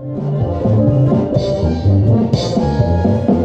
While I try to say Yeah, oh baby Woo, baby Having me someone tonight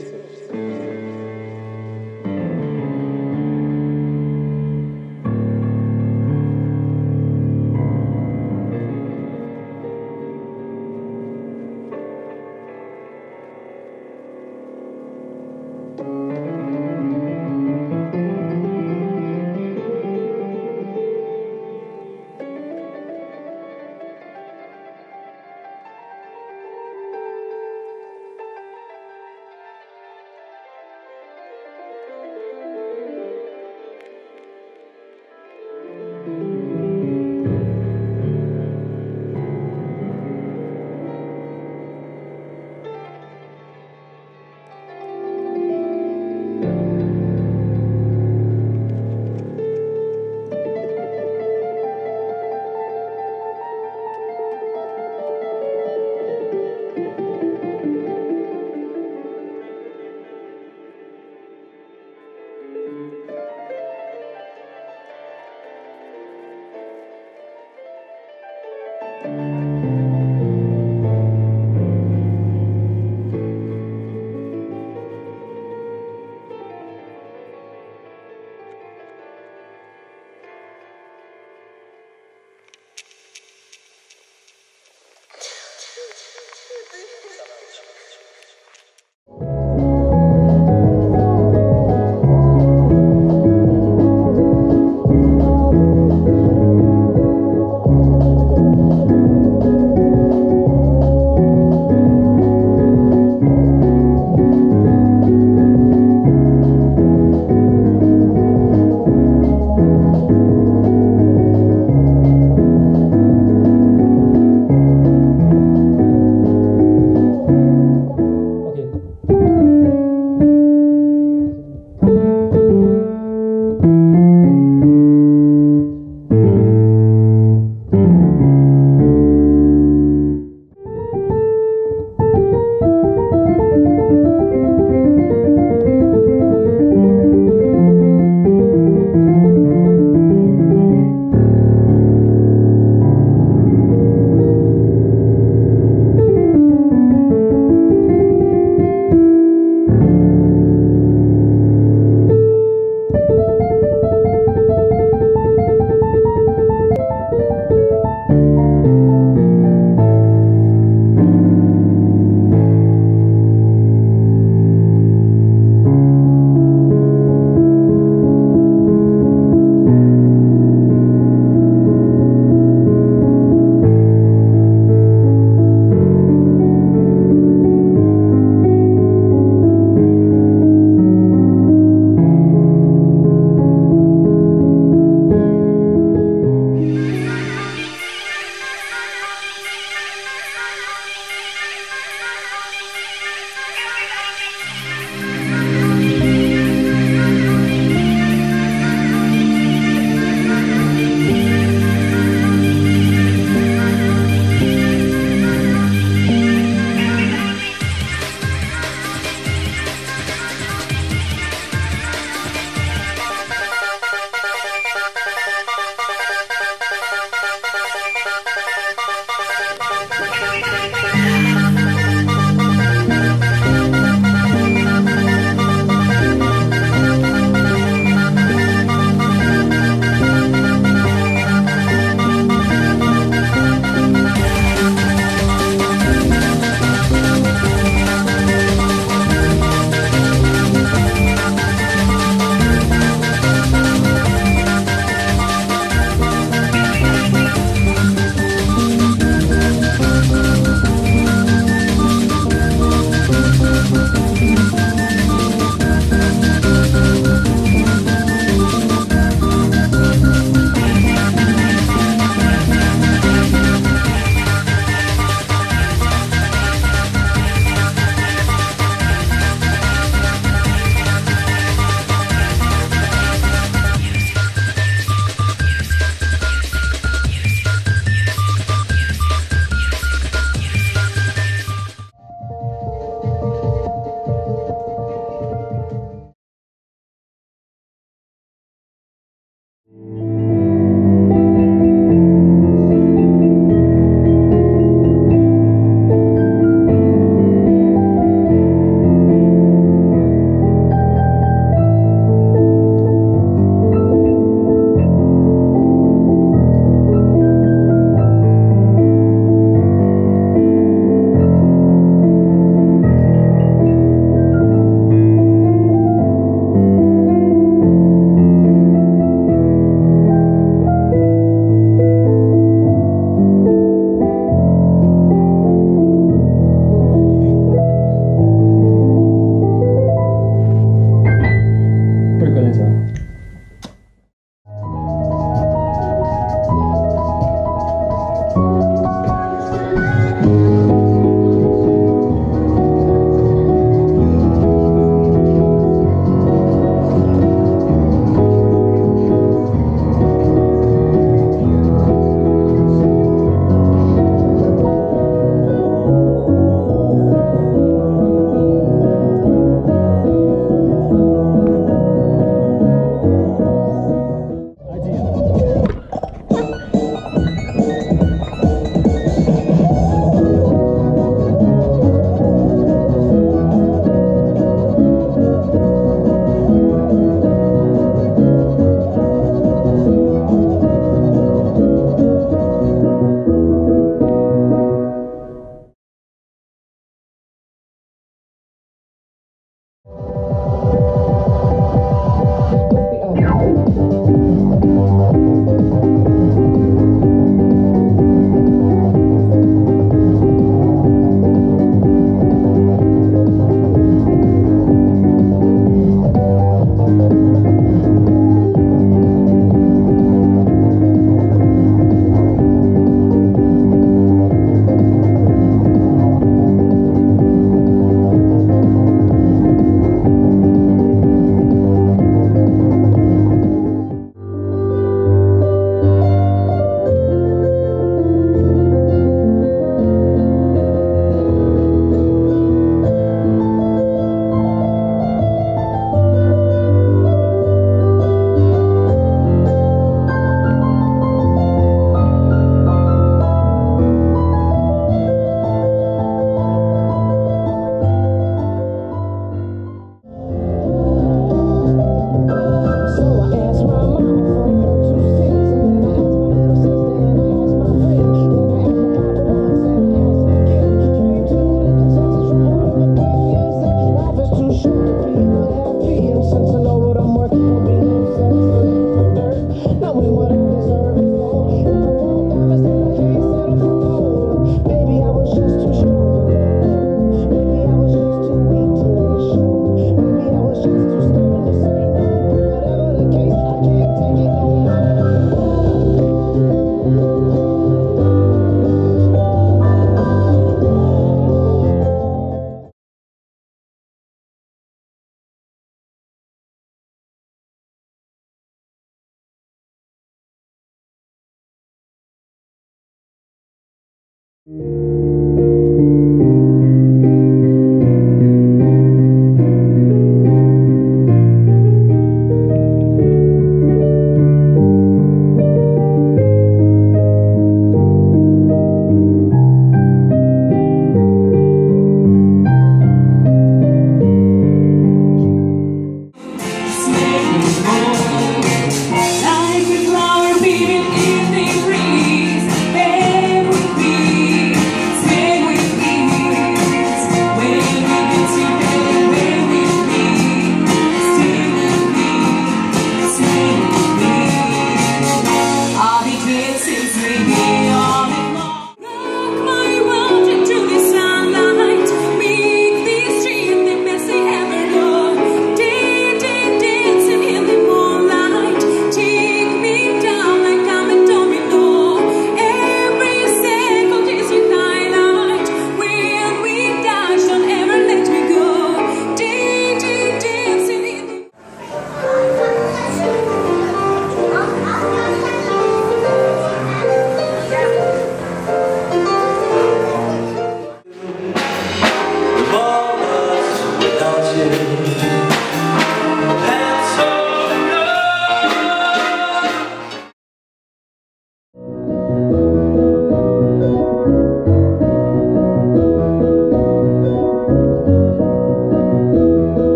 Jesus.